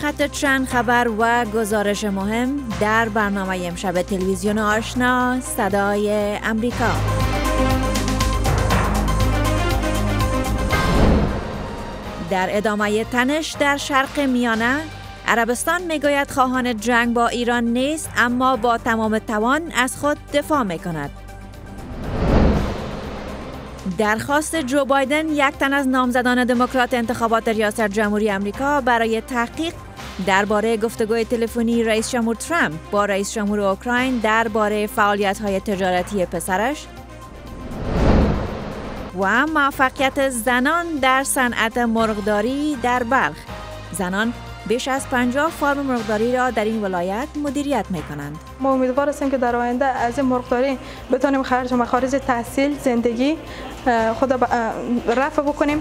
سرخط چند خبر و گزارش مهم در برنامه امشب تلویزیون آشنا صدای امریکا در ادامه تنش در شرق میانه عربستان می‌گوید خواهان جنگ با ایران نیست اما با تمام توان از خود دفاع می کند. درخواست جو بایدن یک تن از نامزدان دموکرات انتخابات ریاست جمهوری آمریکا برای تحقیق درباره گفتگوی تلفنی رئیس جمهور ترامپ با رئیس جمهور اوکراین درباره فعالیت‌های تجارتی پسرش و موفقیت زنان در صنعت مرغداری در بلخ. زنان بیش از 50 فارم مرغداری را در این ولایت مدیریت می کنند. ما امیدوار هستیم که در آینده از این مرغداری بتانیم خرج مخارج تحصیل زندگی خود رفع بکنیم.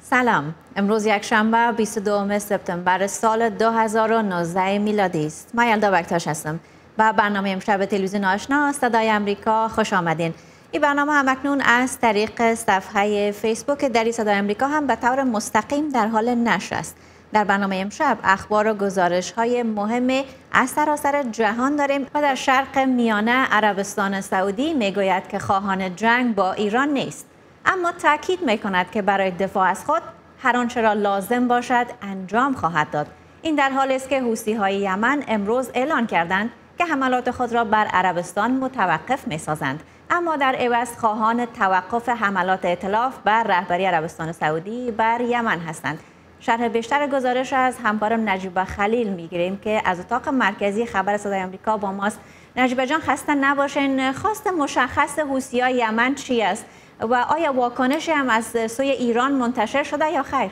سلام امروز یک شنبه 22 سپتامبر سال 2019 میلادی است من یلدا بکتاش هستم و برنامه امشب تلویزیون آشنا صدای امریکا خوش آمدین. این برنامه هم اکنون از طریق صفحه فیسبوک دری صدای امریکا هم به طور مستقیم در حال نشر است. در برنامه امشب اخبار و گزارش های مهم از سراسر جهان داریم و در شرق میانه عربستان سعودی می‌گوید که خواهان جنگ با ایران نیست. اما تاکید می کند که برای دفاع از خود هر آنچه را لازم باشد انجام خواهد داد. این در حالی است که حوسی های یمن امروز اعلان کردند که حملات خود را بر عربستان متوقف می سازند اما در عوض خواهان توقف حملات اطلاف بر رهبری عربستان سعودی بر یمن هستند. شرح بیشتر گزارش از همکارم نجیبه خلیل می‌گیریم که از اتاق مرکزی خبر صدای آمریکا با ماست. نجیبه جان خسته نباشین. خواست مشخص حوسی یمن چی است و آیا واکنش هم از سوی ایران منتشر شده یا خیر؟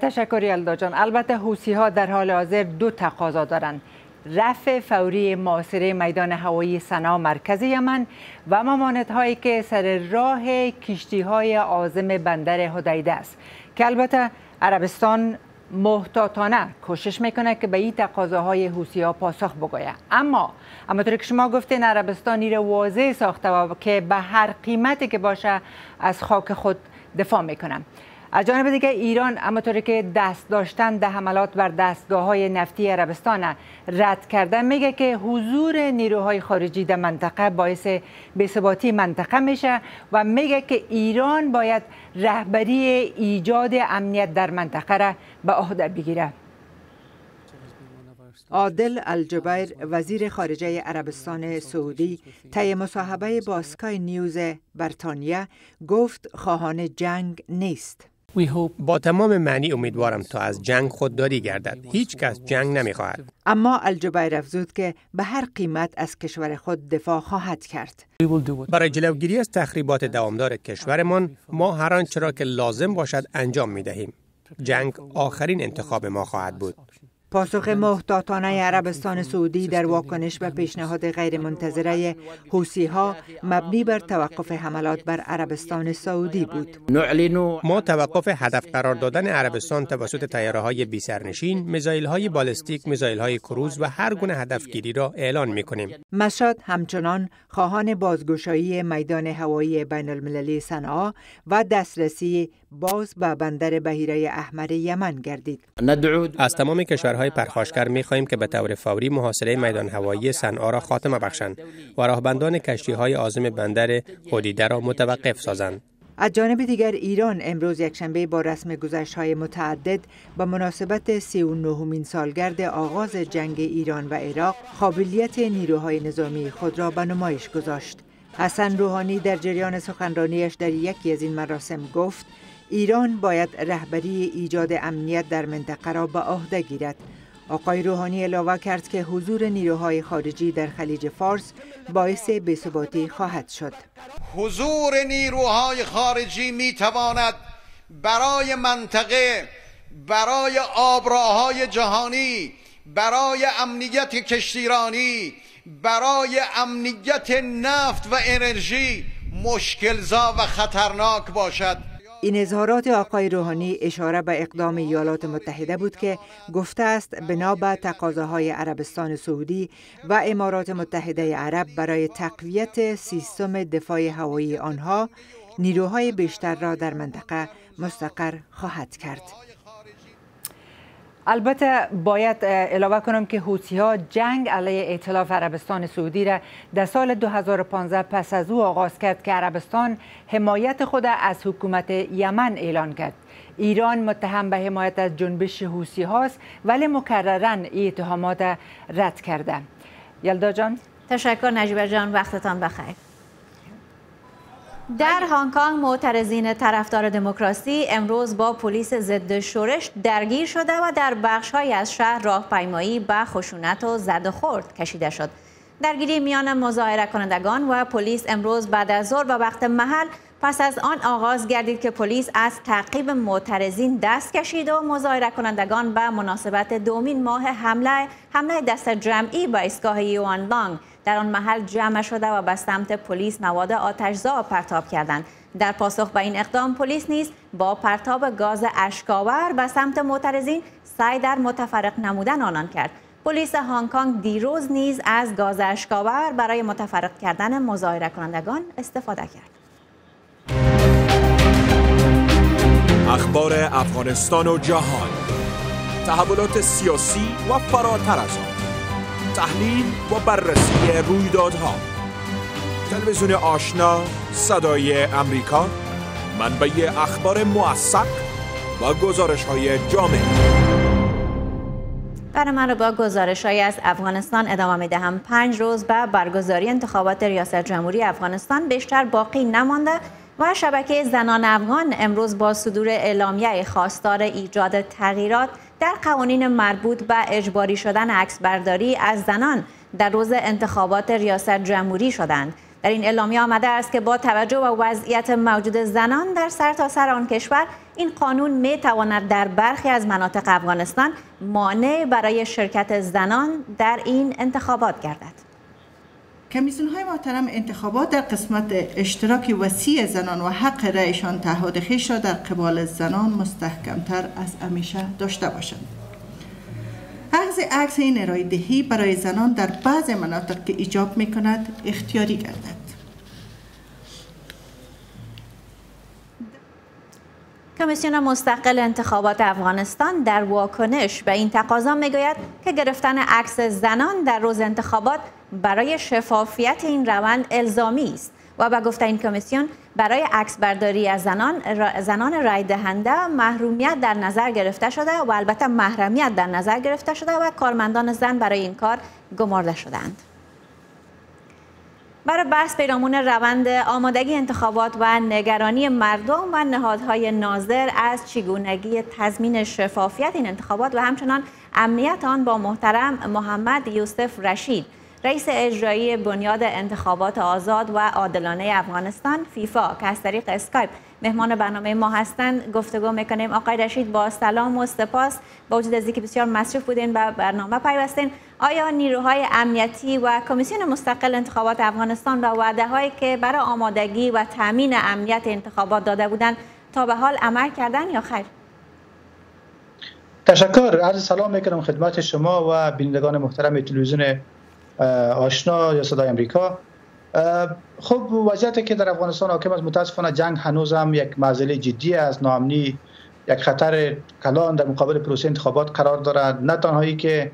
تشکر یلدا جان. البته حوسی ها در حال حاضر دو تقاضا دارند. رفع فوری معاصره میدان هوایی سنا مرکز یمن و ممانت هایی که سر راه کشتی های آزم بندر هدیده است. که البته عربستان محتاطانه کوشش می‌کنه که به این تقاضاهای حوسی ها پاسخ بگوید اما اما که شما گفتین عربستان را واضح ساخته و که به هر قیمتی که باشه از خاک خود دفاع می‌کنه. از جانب دیگه ایران اما طوری که دست داشتن ده حملات بر دستگاه های نفتی عربستان رد کرده میگه که حضور نیروهای خارجی در منطقه باعث بی‌ثباتی منطقه میشه و میگه که ایران باید رهبری ایجاد امنیت در منطقه را به عهده بگیره. عادل الجبیر وزیر خارجه عربستان سعودی طی مصاحبه با سکای نیوز بریتانیا گفت خواهان جنگ نیست. با تمام معنی امیدوارم تا از جنگ خودداری گردد. هیچ کس جنگ نمی‌خواهد. اما الجبیر افزود که به هر قیمت از کشور خود دفاع خواهد کرد. برای جلوگیری از تخریبات دوامدار کشورمان ما هر آنچه را که لازم باشد انجام می دهیم جنگ آخرین انتخاب ما خواهد بود. پاسخ محتاطانه عربستان سعودی در واکنش به پیشنهاد غیرمنتظره حوسی ها مبنی بر توقف حملات بر عربستان سعودی بود. ما توقف هدف قرار دادن عربستان توسط تیاره های بی سرنشین، میزایل های بالستیک، میزایل های کروز و هر گونه هدفگیری را اعلان می کنیم. مشاد همچنان خواهان بازگشایی میدان هوایی بین المللی صنعا و دسترسی باز به بندر بهیره احمر یمن گردید. از تمام کشورهای های پرخاشگر می خواهیم که به طور فوری محاصره میدان هوایی صنعا را خاتمه بخشند و راهبندان کشتی های عازم بندر حدیده را متوقف سازند. از جانب دیگر ایران امروز یکشنبه با رسم گذشت های متعدد به مناسبت 39 مین سالگرد آغاز جنگ ایران و عراق قابلیت نیروهای نظامی خود را به نمایش گذاشت. حسن روحانی در جریان سخنرانیش در یکی از این مراسم گفت ایران باید رهبری ایجاد امنیت در منطقه را به عهده گیرد. آقای روحانی علاوه کرد که حضور نیروهای خارجی در خلیج فارس باعث بی‌ثباتی خواهد شد. حضور نیروهای خارجی می تواند برای منطقه برای آبراهای جهانی برای امنیت کشتیرانی برای امنیت نفت و انرژی مشکلزا و خطرناک باشد. این اظهارات آقای روحانی اشاره به اقدام ایالات متحده بود که گفته است بنا به تقاضاهای عربستان سعودی و امارات متحده عرب برای تقویت سیستم دفاع هوایی آنها نیروهای بیشتر را در منطقه مستقر خواهد کرد. البته باید علاوه کنم که حوثی ها جنگ علیه ائتلاف عربستان سعودی را در سال 2015 پس از او آغاز کرد که عربستان حمایت خود از حکومت یمن اعلان کرد. ایران متهم به حمایت از جنبش حوثی هاست ولی مکررا اتهامات رد کرده. یلدا جان؟ تشکر نجیب جان وقتتان بخیر. در هنگ کنگ معترضین طرفدار دموکراسی امروز با پلیس ضد شورش درگیر شده و در بخشهایی از شهر راهپیمایی به خشونت و زد و خورد کشیده شد. درگیری میان مظاهره کنندگان و پلیس امروز بعد از ظهر و وقت محل پس از آن آغاز گردید که پلیس از تعقیب معترضین دست کشید و مظاهره کنندگان به مناسبت دومین ماه حمله حمله دست جمعی با ایستگاه یوان لانگ در آن محل جمع شده و به سمت پلیس مواد آتشزا پرتاب کردند. در پاسخ به این اقدام پلیس نیز با پرتاب گاز اشکاور به سمت معترضین سعی در متفرق نمودن آنان کرد. پلیس هنگ کنگ دیروز نیز از گاز اشکاور برای متفرق کردن مظاهره کنندگان استفاده کرد. اخبار افغانستان و جهان. تحولات سیاسی و فراتر از آن. تحلیل و بررسی رویدادها. تلویزیون آشنا صدای امریکا. منبع اخبار موثق و گزارش های جامع برنامه رو با گزارش های از افغانستان ادامه می دهم پنج روز به برگزاری انتخابات ریاست جمهوری افغانستان بیشتر باقی نمانده. و شبکه زنان افغان امروز با صدور اعلامیه خواستار ایجاد تغییرات در قوانین مربوط به اجباری شدن عکس برداری از زنان در روز انتخابات ریاست جمهوری شدند. در این اعلامیه آمده است که با توجه به وضعیت موجود زنان در سرتاسر سر آن کشور این قانون می تواند در برخی از مناطق افغانستان مانع برای شرکت زنان در این انتخابات گردد. کمیسیون های محترم انتخابات در قسمت اشتراک وسیع زنان و حق رأیشان تعهد خیش را در قبال زنان مستحکمتر از همیشه داشته باشند. اخذ عکس این ارائه دهی برای زنان در بعض مناطق که ایجاب می کند اختیاری گردد. کمیسیون مستقل انتخابات افغانستان در واکنش به این تقاضا می‌گوید که گرفتن عکس زنان در روز انتخابات برای شفافیت این روند الزامی است و به گفته این کمیسیون برای عکس برداری از زنان زنان رای دهنده محرومیت در نظر گرفته شده و البته محرمیت در نظر گرفته شده و کارمندان زن برای این کار گمارده شدند. برای بحث پیرامون روند آمادگی انتخابات و نگرانی مردم و نهادهای ناظر از چگونگی تضمین شفافیت این انتخابات و همچنان امنیت آن با محترم محمد یوسف رشید رئیس اجرایی بنیاد انتخابات آزاد و عادلانه افغانستان فیفا که از طریق اسکایپ مهمان برنامه ما هستند. گفتگو می‌کنیم. آقای رشید با سلام و سپاس. با وجود از اینکه بسیار مصروف بودین و برنامه پیوستین آیا نیروهای امنیتی و کمیسیون مستقل انتخابات افغانستان و وعده هایی که برای آمادگی و تامین امنیت انتخابات داده بودند تا به حال عمل کردن یا خیر؟ تشکر. عرض سلام می‌کنم خدمت شما و بینندگان محترم تلویزیون آشنا یا صدای امریکا. خب وضعیتی که در افغانستان حاکم است متاسفانه جنگ هنوز هم یک معضله جدی است ناامنی یک خطر کلان در مقابل پروسه انتخابات قرار دارد. نه تنهایی که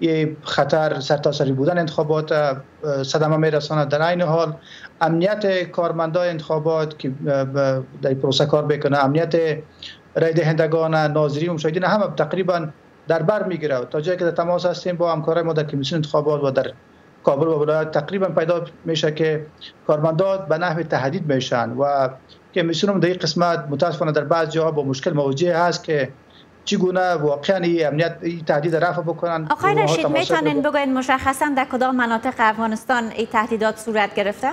یه خطر سرتاسری بودن انتخابات صدمه میرساند در این حال امنیت کارمندای انتخابات که در پروسه کار بکنه امنیت رای دهندگان ناظرین و مشاهدین هم تقریبا در بر می‌گیره. تا جایی که در تماس هستیم با همکارای ما در کمیسیون انتخابات و در کابل و ولایت تقریبا پیدا میشه که کارمندان به نحو تهدید میشن و کمیسیون در این قسمت متاسفانه در بعض جاها با مشکل مواجه هست که چگونه واقعا این امنیت این تهدید رفع بکنن. آقای رشید می‌تونین بگوید مشخصا در کدام مناطق افغانستان این تهدیدات صورت گرفته؟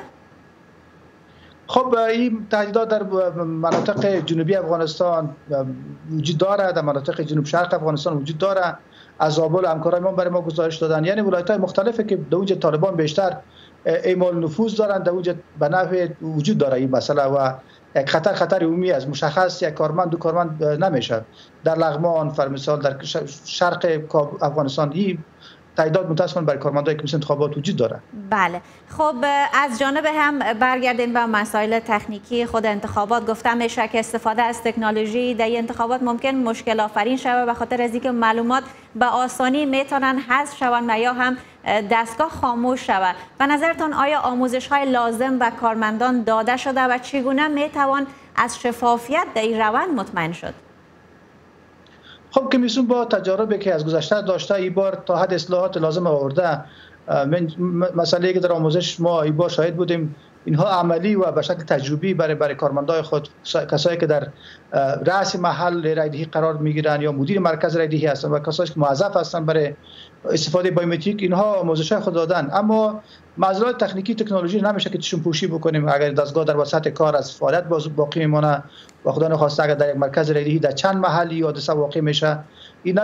خب این تهدیدات در مناطق جنوبی افغانستان وجود داره در مناطق جنوب شرق افغانستان وجود داره. از زابل همکارای ما برای ما گزارش دادن. یعنی ولایت های مختلفه که در اونجا طالبان بیشتر ایمال نفوذ دارن در اونجا به نحو وجود داره این مسئله و یک خطر خطر عمومی از مشخص یک کارمند دو کارمند نمیشه. در لغمان فرمثال در شرق افغانستان تعداد متاسفانه برای کارمندای کمیسیون انتخابات وجود داره. بله. خب از جانب هم برگردیم به مسائل تکنیکی. خود انتخابات گفتم که استفاده از تکنولوژی در انتخابات ممکن مشکل آفرین شود به خاطر از اینکه معلومات به آسانی می‌تونن حذف شوند یا هم دستگاه خاموش شود. و نظرتان آیا آموزش های لازم به کارمندان داده شده و چگونه می‌توان از شفافیت در این روند مطمئن شد؟ خب کمیسیون با تجاربی که از گذشته داشته ای بار تا حد اصلاحات لازم آورده. من مسئله که در آموزش ما ای بار شاهد بودیم اینها عملی و به شکل تجربی برای برای کارمندای خود کسایی که در رأس محل رایدهی قرار می‌گیرن یا مدیر مرکز رایدهی هستن و کسایی که موظف هستن برای استفاده بایومتریک اینها آموزش خود دادن. اما معذرات تکنیکی تکنولوژی نمیشه که چشم پوشی بکنیم اگر دستگاه در وسط کار از فعالیت باقی میمونه و خدا نخواسته اگر در یک مرکز رایدهی در چند محلی حادثه واقع میشه این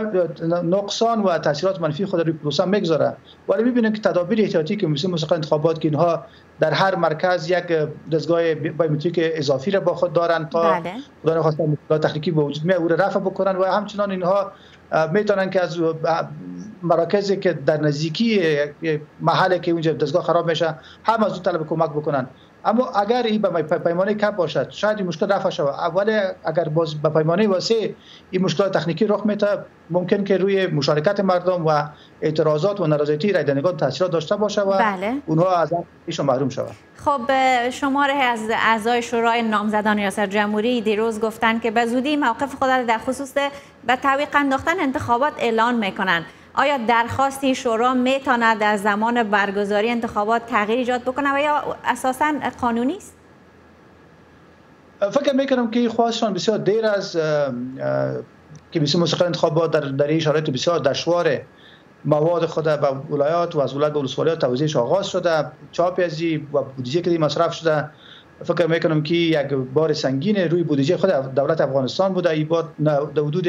نقصان و تاثیرات منفی خود روی پروسه می‌گذاره ولی می‌بینیم که تدابیر احتیاطی که مثل موسیقی انتخابات که اینها در هر مرکز یک دستگاه بایومتریک اضافی را با خود دارن تا بله. خدا نخواسته مشکلات تکنیکی به وجود میاد او رفع بکنن و همچنان اینها می‌تونن که از مراکزی که در نزدیکی محلی که اونجا دستگاه خراب میشه هم از اون طلب کمک بکنن. اما اگر این به پیمانه کپ باشد شاید این مشکل رفع شود. اول اگر باز به پیمانه واسع این مشکلات تکنیکی رخ میته ممکن که روی مشارکت مردم و اعتراضات و نارضایتی رای تاثیرات داشته باشه و بله. اونها از ایشون محروم شود خب شماره از اعضای شورای نامزدان ریاست جمهوری دیروز گفتن که به زودی موقف خود در خصوص به تعویق انداختن انتخابات اعلان می‌کنن آیا درخواستی شورا می‌تواند در زمان برگزاری انتخابات تغییر ایجاد بکنه و یا اساسا قانونی است؟ فکر می‌کنم که خواستشان بسیار دیر از که بسیار موسیقی انتخابات در, در این شرایط بسیار دشوار مواد خود به ولایات و از ولایت به ولسوالیات توزیعش آغاز شده چاپ ازی و بودجه که مصرف شده فکر می‌کنم که یک بار سنگین روی بودجه خود دولت افغانستان بوده این بار حدود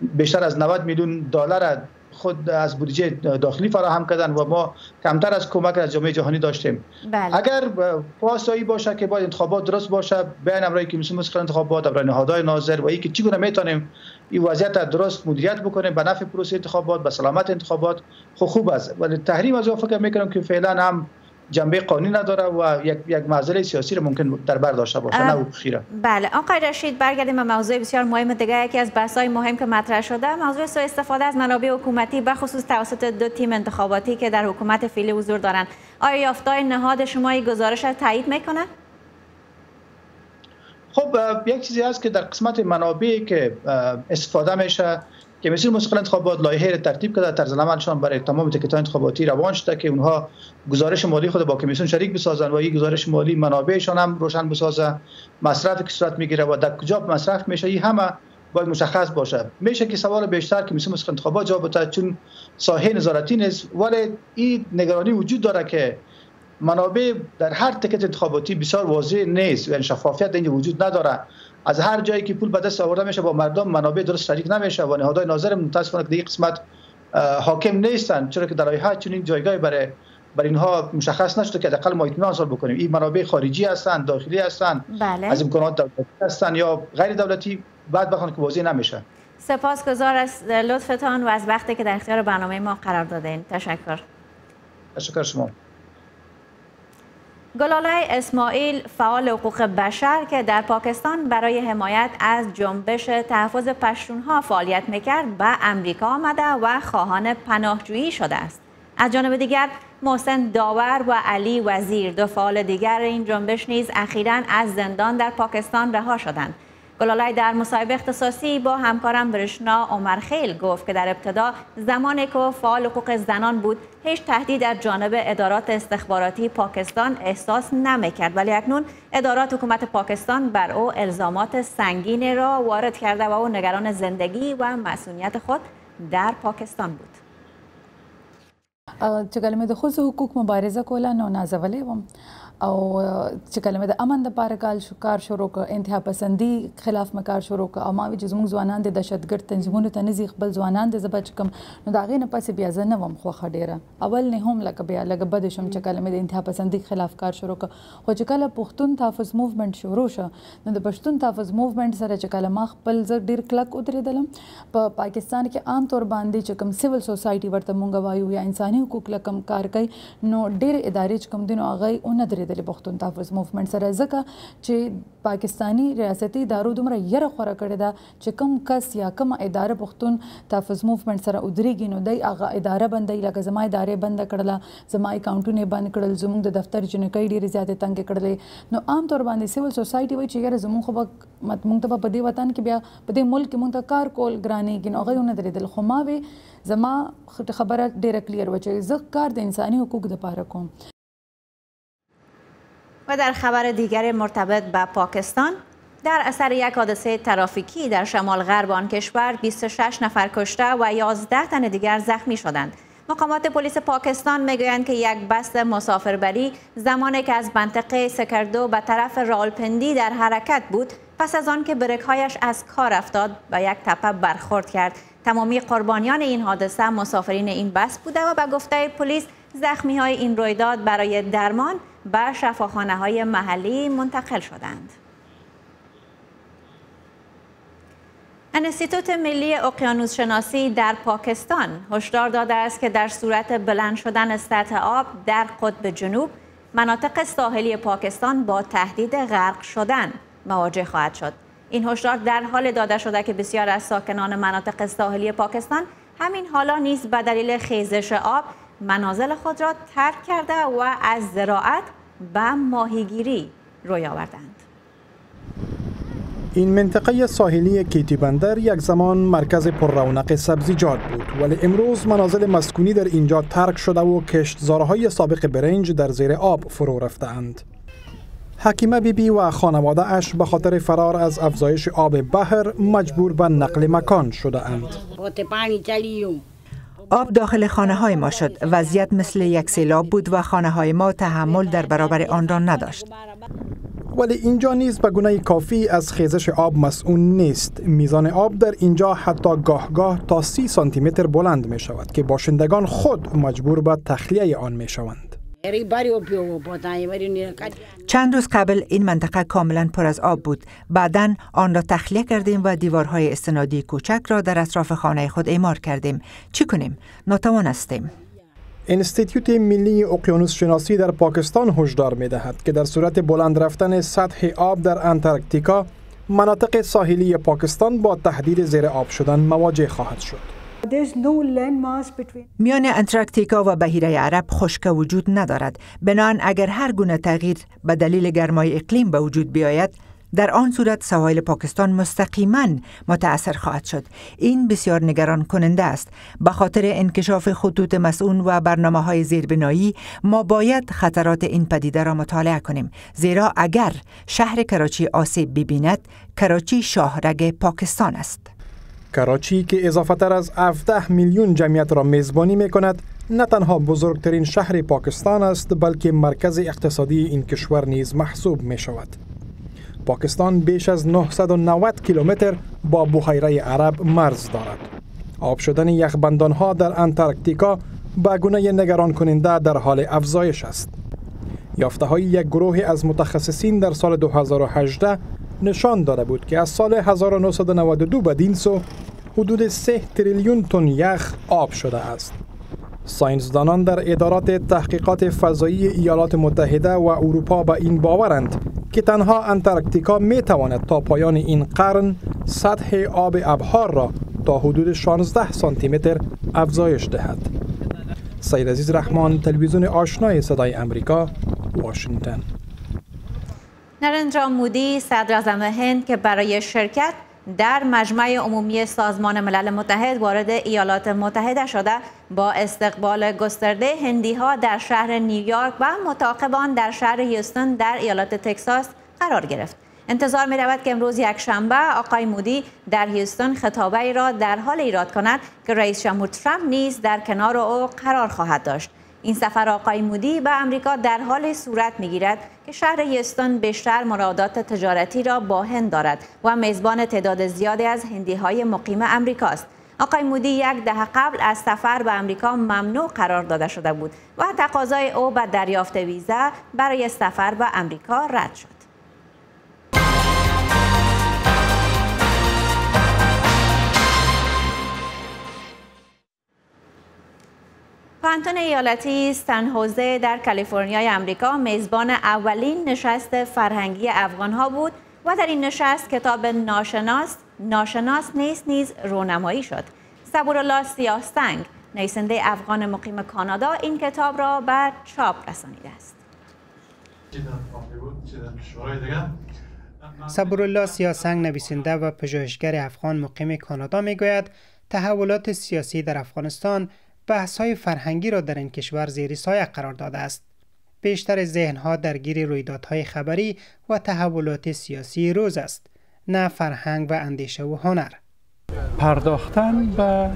بیشتر از 90 میلیون دلار خود از بودجه داخلی فراهم کردن و ما کمتر از کمک از جامعه جهانی داشتیم بله. اگر پاسایی باشه که باید انتخابات درست باشه بین امرای کمیسیون مسخره انتخابات امرای نهادهای ناظر و اینکه چگونه می‌تونیم این وضعیت درست مدیریت بکنیم به نفع پروسه انتخابات به سلامت انتخابات خوب است ولی تحریم از فکر می‌کنم که فعلا هم جنبه قانونی نداره و یک یک معضله سیاسی رو ممکن در بر داشته باشه نه خیره بله. آقای رشید برگردیم به موضوع بسیار مهم دیگه یکی از بحث‌های مهم که مطرح شده. موضوع سوء استفاده از منابع حکومتی به خصوص توسط دو تیم انتخاباتی که در حکومت فعلی حضور دارند. آیا یافتای نهاد شما این گزارش را تایید می‌کنه خب یک چیزی هست که در قسمت منابعی که استفاده میشه مثل مسئول انتخابات لایحه ترتیب کرده طرز عملشان برای تمام تکت انتخاباتی روان شده که اونها گزارش مالی خود با کمیسیون شریک بسازن و این گزارش مالی منابعشان هم روشن بسازه. مصرف که صورت می‌گیره و در کجا مصرف میشه همه باید مشخص باشه میشه که سوال بیشتر مثل مسئول انتخابات جواب بده چون ساحه نظارتی نیست ولی این نگرانی وجود داره که منابع در هر تکت انتخاباتی بسیار واضح نیست و شفافیت اینجا وجود نداره. از هر جایی که پول به دست آورده میشه با مردم منابع درست شریک نمیشه و نهادهای ناظر متاسفانه که قسمت حاکم نیستن چرا که در لایحه چنین جایگاهی برای بر اینها مشخص نشده که حداقل ما اطمینان حاصل بکنیم. این منابع خارجی هستند داخلی هستند بله. از امکانات دولتی هستند یا غیر دولتی بعد بخوان که واضح نمیشه. سپاسگزار از لطفتان و از وقتی که در اختیار برنامه ما قرار دادین. تشکر. تشکر شما. گلالای اسماعیل فعال حقوق بشر که در پاکستان برای حمایت از جنبش تحفظ پشتونها فعالیت می‌کرد به امریکا آمده و خواهان پناهجویی شده است. از جانب دیگر محسن داور و علی وزیر دو فعال دیگر این جنبش نیز اخیرا از زندان در پاکستان رها شدند. گلالای در مصاحبه اختصاصی با همکارم برشنا عمر خیل گفت که در ابتدا زمانی که فعال حقوق زنان بود هیچ تهدید از جانب ادارات استخباراتی پاکستان احساس نمی‌کرد. ولی اکنون ادارات حکومت پاکستان بر او الزامات سنگین را وارد کرده و او نگران زندگی و مسئولیت خود در پاکستان بود. چې ښځو حقوق مبارزه کوله نو نازولې وم او چې کلمه د امن د پاره کال شو کار شروع ک انتها پسندي خلاف مکار شروع ک او ما وی چې زموږ ځوانان د دهشتګرد تنظیمونو ته نزي خپل ځوانان د زبچ کم. نو دا غي نه پسې بیا زنه وم خو خډيره اول نه هم لکه بیا لکه بد شم چې کلمه د انتها پسندي خلاف کار شروع ک خو چې کله پښتون تحفظ موومېنټ شروع شو نو د پښتون تحفظ موومېنټ سره چې کله ما خپل ز ډیر کلک ودرېدلم په پا پاکستان کې عام طور باندې چې کوم سیول سوسایټي ورته مونږ وایو یا انساني حقوق لکم کار کوي نو ډیر ادارې کوم دینو هغه اون درېدل پښتون تحفظ موومېنټ سره ځکه چې پاکستانی ریاستي ادارو دومره یره خوره کړې ده چې کم کس یا کم اداره پښتون تحفظ موومېنټ سره ودرېږي نو دای هغه اداره بندي لکه زما ادارې بند کړله زما اکاونټونه بند کړل زموږ د دفتر جنکۍ ډېرې زیاتې تنګ کړلې. نو عام طور باندې سیول سوسایټي وایي چې یاره زموږ خو موږ ته په دې وطن کې بیا په دې ملک کې موږ ته کار کول ګرانېږي. نو هغه نه درېدل. خو ما وی زما خبره ډېره کلیر و چې زه کار د انساني حقوق د پاره کوم و در خبر دیگر مرتبط به پاکستان در اثر یک حادثه ترافیکی در شمال غرب آن کشور 26 نفر کشته و 11 تن دیگر زخمی شدند. مقامات پلیس پاکستان می‌گویند که یک بس مسافربری زمانی که از منطقه سکردو به طرف رالپندی در حرکت بود پس از آن که برکهایش از کار افتاد و یک تپه برخورد کرد تمامی قربانیان این حادثه مسافرین این بس بوده و به گفته پلیس زخمی های این رویداد برای درمان به شفاخانه های محلی منتقل شدند. انستیتوت ملی اقیانوس شناسی در پاکستان هشدار داده است که در صورت بلند شدن سطح آب در قطب جنوب مناطق ساحلی پاکستان با تهدید غرق شدن مواجه خواهد شد. این هشدار در حال داده شده که بسیار از ساکنان مناطق ساحلی پاکستان همین حالا نیز به دلیل خیزش آب منازل خود را ترک کرده و از زراعت به ماهیگیری روی آوردند. این منطقه ساحلی کیتی بندر یک زمان مرکز پر رونق سبزیجات بود ولی امروز منازل مسکونی در اینجا ترک شده و کشتزارهای سابق برنج در زیر آب فرو رفتند. حکیمه بیبی بی و خانواده اش به خاطر فرار از افزایش آب بحر مجبور به نقل مکان شده اند. آب داخل خانه های ما شد. وضعیت مثل یک سیلاب بود و خانه های ما تحمل در برابر آن را نداشت. ولی اینجا نیز به گونه کافی از خیزش آب مسئول نیست. میزان آب در اینجا حتی گاه گاه تا سی سانتی متر بلند می شود که باشندگان خود مجبور به تخلیه آن می شوند. چند روز قبل این منطقه کاملا پر از آب بود. بعدا آن را تخلیه کردیم و دیوارهای استنادی کوچک را در اطراف خانه خود اعمار کردیم. چی کنیم؟ ناتوان هستیم. انستیتیوت ملی اقیانوس شناسی در پاکستان هشدار می دهد که در صورت بلند رفتن سطح آب در انتارکتیکا مناطق ساحلی پاکستان با تهدید زیر آب شدن مواجه خواهد شد. میان انتارکتیکا و بحیره عرب خشکه وجود ندارد. بناً اگر هر گونه تغییر به دلیل گرمای اقلیم به وجود بیاید در آن صورت سواحل پاکستان مستقیما متأثر خواهد شد. این بسیار نگران کننده است. به خاطر انکشاف خطوط مسئول و برنامه های زیربنایی ما باید خطرات این پدیده را مطالعه کنیم. زیرا اگر شهر کراچی آسیب ببیند کراچی شاهرگ پاکستان است. کراچی که اضافه تر از 17 میلیون جمعیت را میزبانی می کند نه تنها بزرگترین شهر پاکستان است بلکه مرکز اقتصادی این کشور نیز محسوب می شود. پاکستان بیش از 990 کیلومتر با بحیره عرب مرز دارد. آب شدن یخبندان ها در انتارکتیکا به گونه نگران کننده در حال افزایش است. یافته های یک گروه از متخصصین در سال 2018 نشان داده بود که از سال 1992 به دین سو حدود 3 تریلیون تن یخ آب شده است. ساینسدانان در ادارات تحقیقات فضایی ایالات متحده و اروپا به این باورند که تنها انتارکتیکا می تواند تا پایان این قرن سطح آب ابحار را تا حدود 16 سانتی متر افزایش دهد. سید عزیز رحمان تلویزیون آشنای صدای امریکا واشنگتن نرندرا مودی صدر اعظم هند که برای شرکت در مجمع عمومی سازمان ملل متحد وارد ایالات متحده شده با استقبال گسترده هندی ها در شهر نیویورک و متعاقبان در شهر هیوستن در ایالات تکساس قرار گرفت. انتظار می رود که امروز یک شنبه آقای مودی در هیوستن خطابه ای را در حال ایراد کند که رئیس جمهور ترامپ نیز در کنار او قرار خواهد داشت. این سفر آقای مودی به امریکا در حال صورت می‌گیرد که شهر یستون بیشتر مرادات تجارتی را با هند دارد و میزبان تعداد زیادی از هندی های مقیم امریکاست. آقای مودی یک دهه قبل از سفر به امریکا ممنوع قرار داده شده بود و تقاضای او به دریافت ویزا برای سفر به امریکا رد شد. پانتون ایالتی هوزه در کالیفرنیای امریکا میزبان اولین نشست فرهنگی افغان ها بود و در این نشست کتاب ناشناس ناشناس نیست نیز رونمایی شد. صبورالله سیاستنگ نویسنده افغان مقیم کانادا این کتاب را به چاپ رسانیده است. صبورالله سیاسنگ نویسنده و پژوهشگر افغان مقیم کانادا می‌گوید تحولات سیاسی در افغانستان بحث های فرهنگی را در این کشور زیر سایه قرار داده است. بیشتر ذهنها درگیر رویدادهای خبری و تحولات سیاسی روز است نه فرهنگ و اندیشه و هنر. پرداختن به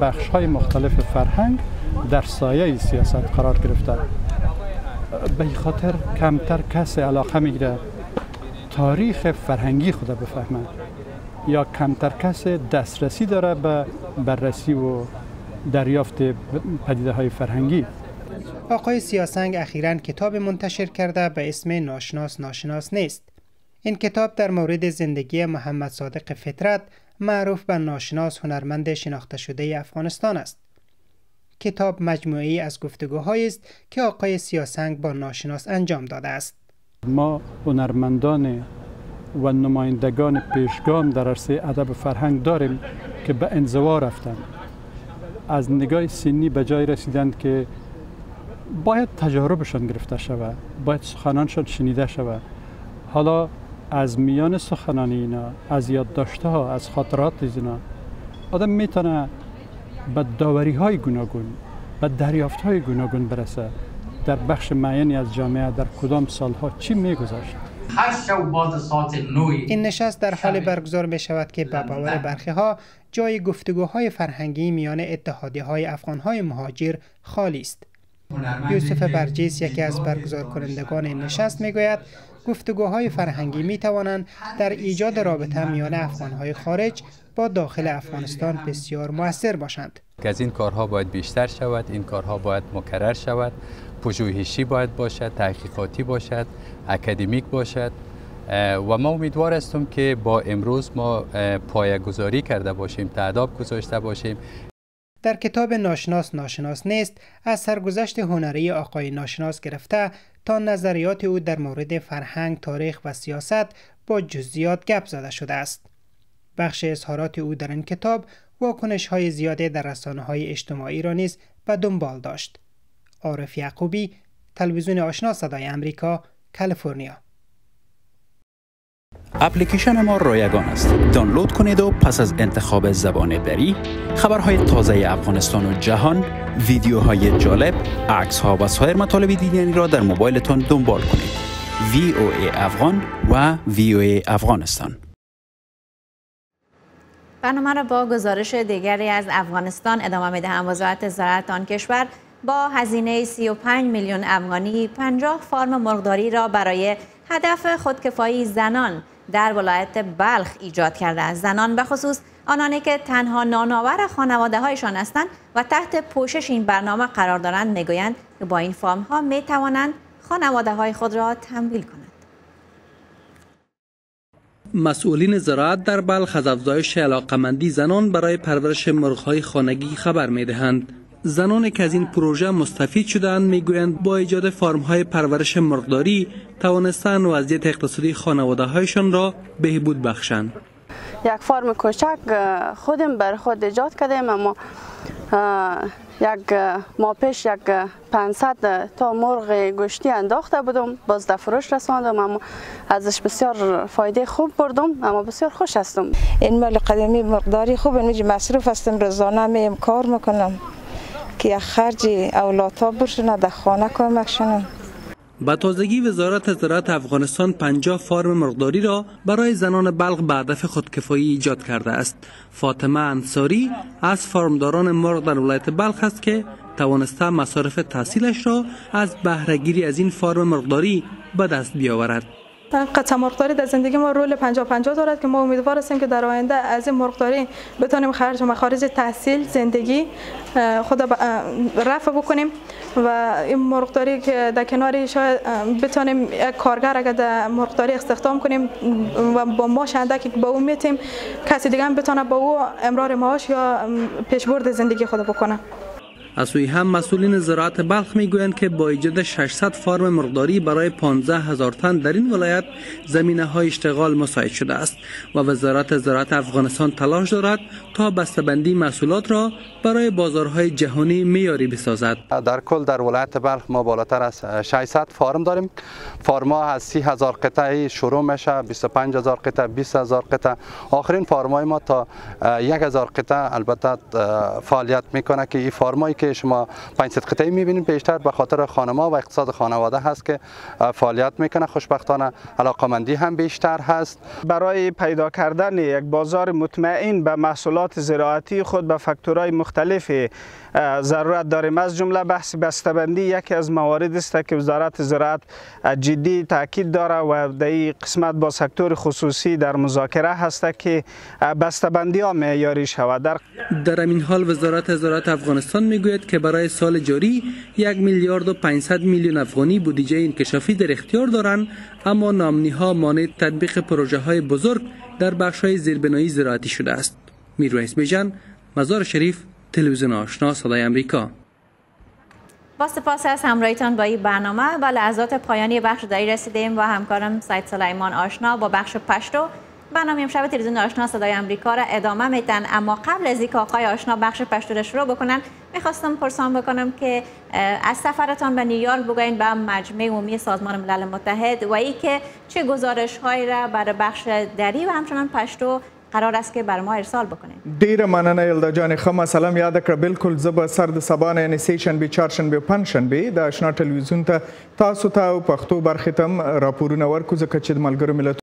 بخش های مختلف فرهنگ در سایه سیاست قرار گرفته. به خاطر کمتر کس علاقه می‌گیره. تاریخ فرهنگی خود بفهمه. یا کمتر کس دسترسی داره به بررسی و دریافت پدیده های فرهنگی. آقای سیاسنگ اخیرا کتاب منتشر کرده به اسم ناشناس ناشناس نیست. این کتاب در مورد زندگی محمد صادق فطرت معروف به ناشناس هنرمند شناخته شده افغانستان است. کتاب مجموعی از گفتگوهایی است که آقای سیاسنگ با ناشناس انجام داده است. ما هنرمندان و نمایندگان پیشگام در عرصه ادب فرهنگ داریم که به انزوا رفتند. از نگاه سنی به جای رسیدند که باید تجاربشان گرفته شود باید سخنانشان شنیده شود. حالا از میان سخنان اینا از یادداشته ها از خاطرات اینا آدم می‌تونه به داوری های گوناگون به دریافت های گوناگون برسه. در بخش معینی از جامعه در کدام سالها چی میگذاشت این نشست در حال برگزار می شود که به باور برخی ها جای گفتگوهای فرهنگی میان اتحادی های افغان های مهاجر خالی است. یوسف برجیس یکی از برگزار کنندگان این نشست می گوید گفتگوهای فرهنگی می توانند در ایجاد رابطه میان افغان های خارج با داخل افغانستان بسیار موثر باشند. از این کارها باید بیشتر شود، این کارها باید مکرر شود، پژوهشی باید باشد، تحقیقاتی باشد، اکادمیک باشد و ما امیدوار هستم که با امروز ما پایه گذاری کرده باشیم تعداب گذاشته باشیم در کتاب ناشناس ناشناس نیست از سرگذشت هنری آقای ناشناس گرفته تا نظریات او در مورد فرهنگ، تاریخ و سیاست با جزئیات گپ زده شده است. بخش اظهارات او در این کتاب واکنش های زیاده در رسانه های اجتماعی را نیز به دنبال داشت. عارف یعقوبی، تلویزیون آشنا صدای امریکا، کالیفرنیا. اپلیکیشن ما رایگان است. دانلود کنید و پس از انتخاب زبان دری خبرهای تازه افغانستان و جهان ویدیوهای جالب عکس ها و سایر مطالب دیگری را در موبایلتان دنبال کنید. وی او ای افغان و وی او ای افغانستان. برنامه را با گزارش دیگری از افغانستان ادامه می‌دهم. وزارت زراعت آن کشور با هزینه 35 میلیون افغانی 50 فرم مرغداری را برای هدف خودکفایی زنان در ولایت بلخ ایجاد کرده است زنان به خصوص آنانی که تنها نانآور خانواده هایشان هستند و تحت پوشش این برنامه قرار دارند می‌گویند که با این فرم ها می توانند خانواده های خود را تمویل کنند مسئولین زراعت در بلخ از افزایش علاقمندی زنان برای پرورش مرغهای خانگی خبر می دهند. زنان که از این پروژه مستفید شدند می‌گویند با ایجاد فرم های پرورش مرغداری توانستن وضعیت اقتصادی خانواده هایشان را بهبود بخشند. یک فرم کوچک خودم بر خود ایجاد کردیم اما یک ما پیش یک 500 تا مرغ گوشتی انداخته بودم باز در فروش رساندم اما ازش بسیار فایده خوب بردم اما بسیار خوش هستم. این مال قدمی مقداری خوب اینجا مصروف هستم روزانه میم کار می‌کنم. که یک خرج اولادها برشنه در خانه کمک با تازگی وزارت زراعت افغانستان 50 فارم مرغداری را برای زنان بلغ به هدف خودکفایی ایجاد کرده است. فاطمه انصاری از فارمداران مرغ در ولایت بلخ است که توانسته مصارف تحصیلش را از بهرهگیری از این فارم مرغداری به دست بیاورد. قطع مرغداری در زندگی ما رول 50 50 دارد که ما امیدوار هستیم که در آینده از این مرغداری بتونیم خرج و مخارج تحصیل زندگی خود رفع بکنیم و این مرغداری که در کنار شاید بتونیم یک کارگر اگر در مرغداری استخدام کنیم و با ما اندکی که با او میتیم کسی دیگه هم بتونه با او امرار معاش یا پیشبرد زندگی خود بکنه. از سوی هم مسئولین زراعت بلخ می‌گویند که با ایجاد 600 فارم مرغداری برای 15 هزار تن در این ولایت زمینه های اشتغال مساعد شده است و وزارت زراعت افغانستان تلاش دارد تا بسته‌بندی محصولات را برای بازارهای جهانی میاری بسازد. در کل در ولایت بلخ ما بالاتر از 600 فارم داریم. فارما از 30 هزار قطعه شروع میشه 25 هزار قطعه 20 هزار قطعه. آخرین فارمای ما تا 1 هزار قطعه البته فعالیت می‌کنه که این فارمایی که شما 500 قطعه می‌بینید. بیشتر به خاطر خانما و اقتصاد خانواده هست که فعالیت می‌کنه. خوشبختانه علاقمندی هم بیشتر هست. برای پیدا کردن یک بازار مطمئن به محصولات زراعتی خود به فاکتورهای مختلفی ضرورت داریم. از جمله بحث بسته‌بندی یکی از موارد است که وزارت زراعت جدی تاکید داره و در این قسمت با سکتور خصوصی در مذاکره هست که بسته‌بندی ها معیاری شود. در در این حال وزارت زراعت افغانستان می‌گوید که برای سال جاری یک میلیارد و 500 میلیون افغانی بودجه انکشافی در اختیار دارند اما نامنی ها مانع تطبیق پروژه های بزرگ در بخش های زیربنایی زراعتی شده است. میرویس بیژن مزار شریف تلویزیون آشنا صدای امریکا با سپاس از همراهیتان با این برنامه. و لحظات پایانی بخش دایی رسیدیم و همکارم سید سلیمان آشنا با بخش پشتو. برنامه امشب تلویزیون آشنا صدای امریکا را ادامه میتن اما قبل از اینکه آقای آشنا بخش پشتو را شروع بکنن می‌خواستم پرسان بکنم که از سفرتان به نیویورک بگوین به مجمع عمومی سازمان ملل متحد و ای که چه گزارش هایی را برای بخش دری و همچنان پشتو قرار است که بر ما ارسال بکنید ډیره مننه یلدا جان. خو مثلا یاد کړ بالکل زب سر د یعنی سیشن به چارشن به پنشن به د آشنا ټلویزیون ته تاسو ته پښتو برخه تم راپورونه ورکو. ځکه چې